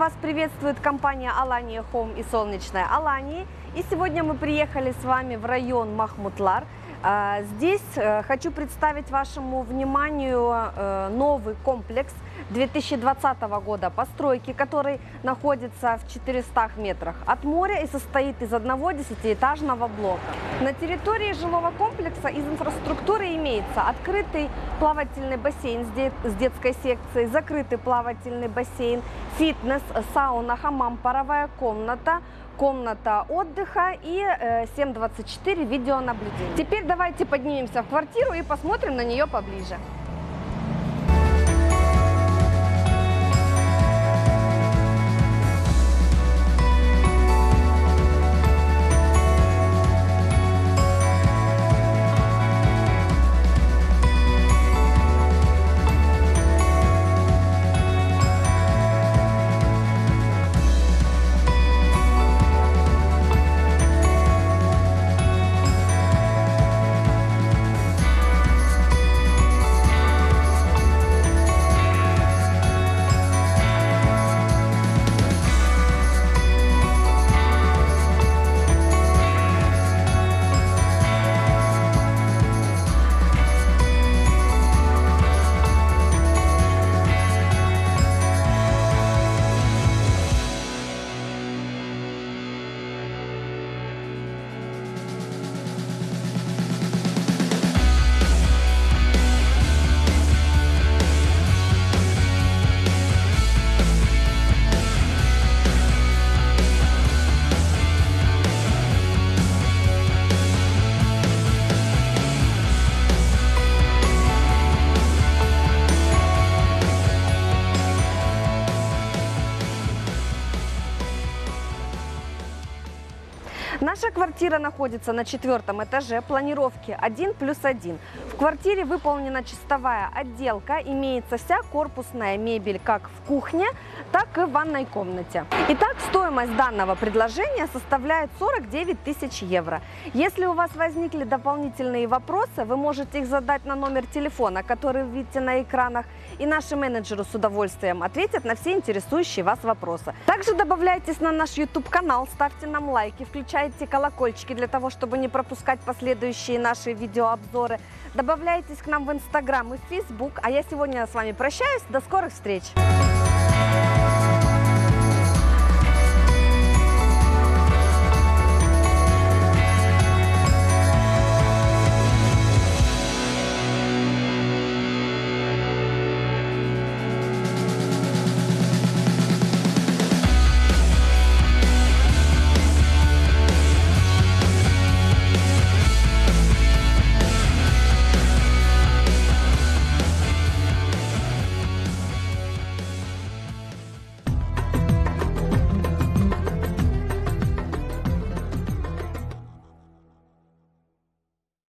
Вас приветствует компания Алания Home и Солнечная Алании. И сегодня мы приехали с вами в район Махмутлар. А, Здесь э, хочу представить вашему вниманию э, новый комплекс 2020 года постройки, который находится в 400 метрах от моря и состоит из одного десятиэтажного блока. На территории жилого комплекса из инфраструктуры имеется открытый плавательный бассейн с де- с детской секцией, закрытый плавательный бассейн, фитнес, сауна, хамам, паровая комната, комната отдыха и э, 724 видеонаблюдения. Теперь давайте поднимемся в квартиру и посмотрим на нее поближе. Наша квартира находится на четвертом этаже планировки 1 плюс 1. В квартире выполнена чистовая отделка, имеется вся корпусная мебель как в кухне, так и в ванной комнате. Итак, стоимость данного предложения составляет 49 тысяч евро. Если у вас возникли дополнительные вопросы, вы можете их задать на номер телефона, который вы видите на экранах, и наши менеджеры с удовольствием ответят на все интересующие вас вопросы. Также добавляйтесь на наш YouTube-канал, ставьте нам лайки, включайте колокольчики для того, чтобы не пропускать последующие наши видеообзоры. Добавляйтесь к нам в Instagram и Facebook. А я сегодня с вами прощаюсь. До скорых встреч!